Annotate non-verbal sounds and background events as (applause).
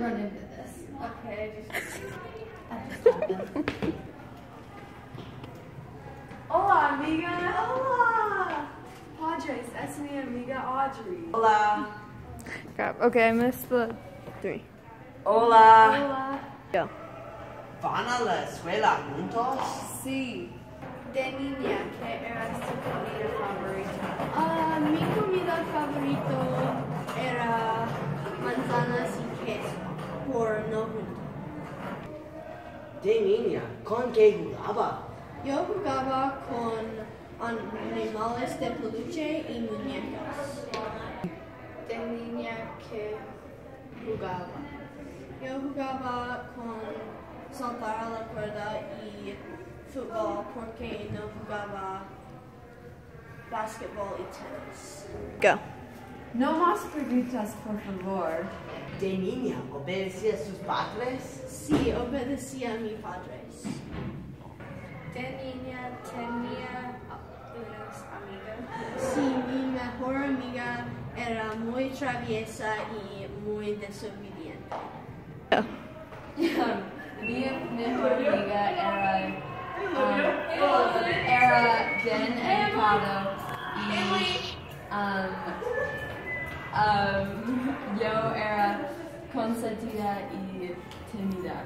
run into this. Okay, just. Just. (laughs) (laughs) Hola, amiga. Hola. Padres, es mi amiga Audrey. Hola. Crap. Okay, I missed the three. Hola. Hola. Go. ¿Van a la escuela juntos? Sí. De niña, ¿qué era su comida De niña, ¿con qué jugaba? Yo jugaba con animales de peluche y muñecas. De niña, ¿qué jugaba? Yo jugaba con saltar a la cuerda y fútbol porque no jugaba básquetbol y tenis. Go. No más preguntas, por favor. De niña, ¿obedecía a sus padres? Sí, obedecía a mis padres. De niña, tenía unas amigas. Sí, mi mejor amiga era muy traviesa y muy desobediente. Go. (laughs) Mi mejor amiga era, um, era bien educado y um, um, (laughs) yo era versatilidad y intimidad.